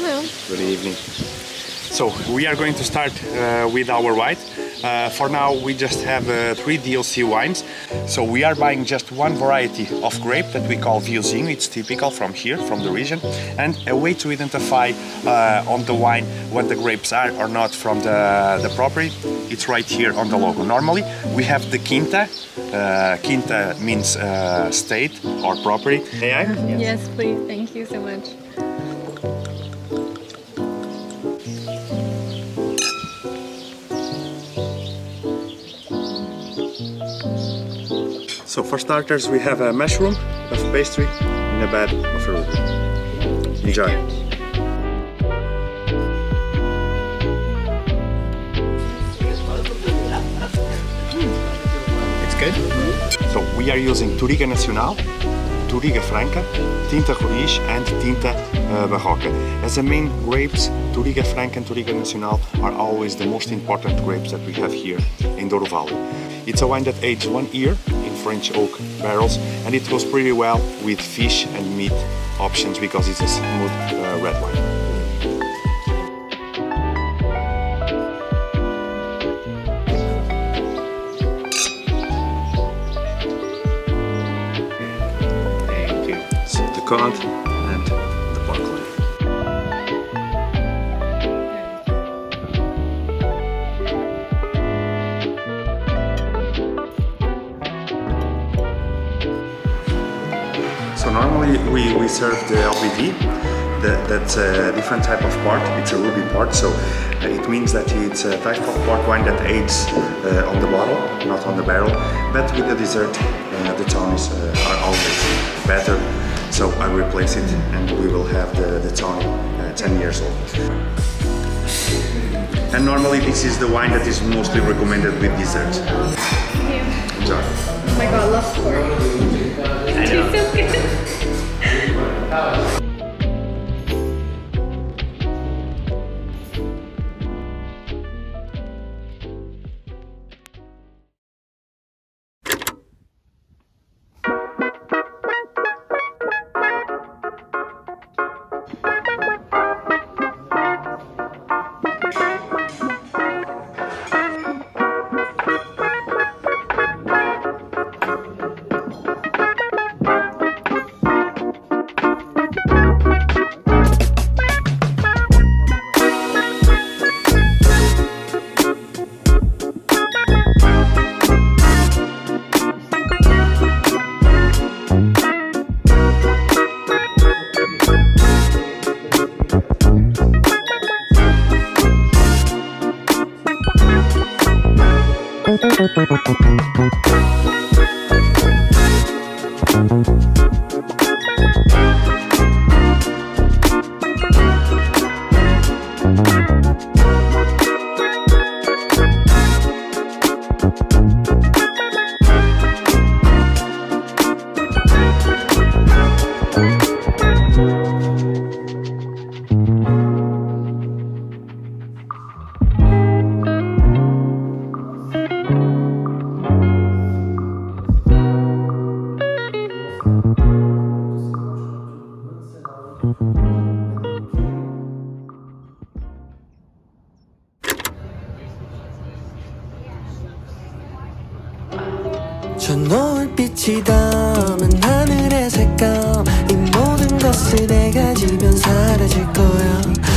Well, Good evening. So we are going to start uh, with our white. Uh, for now, we just have uh, three DOC wines. So we are buying just one variety of grape that we call Viozinho. It's typical from here, from the region, and a way to identify uh, on the wine when the grapes are or not from the, the property. It's right here on the logo. Normally, we have the Quinta. Uh, quinta means uh, state or property. May I? yes, please. Thank you so much. For starters, we have a mushroom of pastry in a bed of arugula. Enjoy. It's good. So we are using Touriga Nacional, Touriga Franca, Tinta Roriz and Tinta uh, Barroca. As the main grapes, Touriga Franca and Touriga Nacional are always the most important grapes that we have here in Douro Valley. It's a wine that aged one year French oak barrels and it goes pretty well with fish and meat options because it's a smooth uh, red wine. Thank you. So the cod we, we serve the LBV, that, that's a different type of port, it's a ruby port, so uh, it means that it's a type of port wine that ages uh, on the bottle, not on the barrel, but with the dessert uh, the tawnies uh, are always better, so I replace it and we will have the, the tawny uh, 10 years old. And normally this is the wine that is mostly recommended with dessert. Enjoy. Oh my god, love pork. I know. It's 담은 하늘의 색감 이 모든 것을 내가 지면 사라질 거야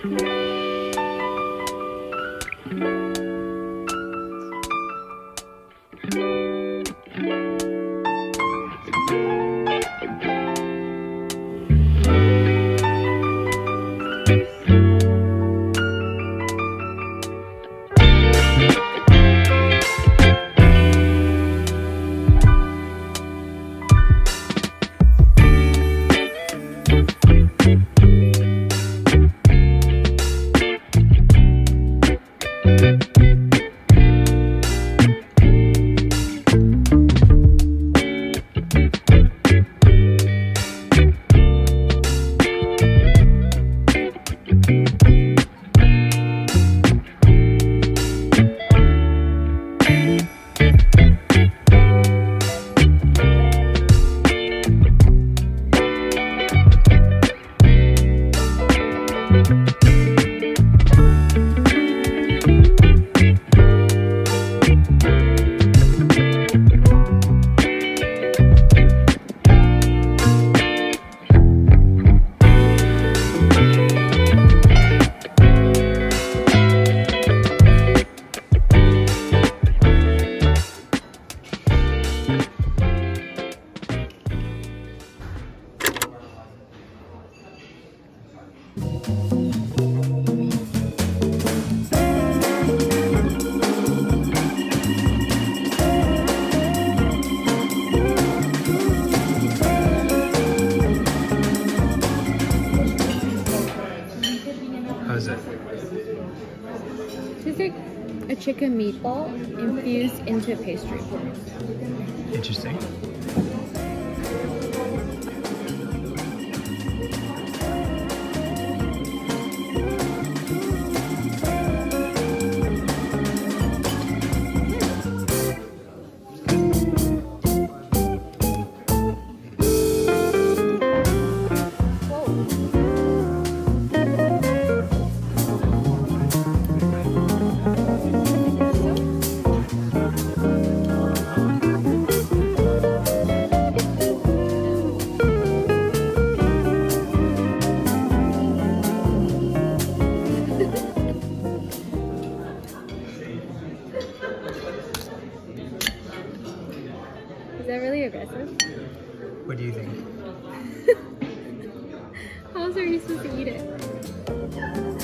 How's Tastes like a chicken meatball infused into a pastry. Interesting. How else are you supposed to eat it?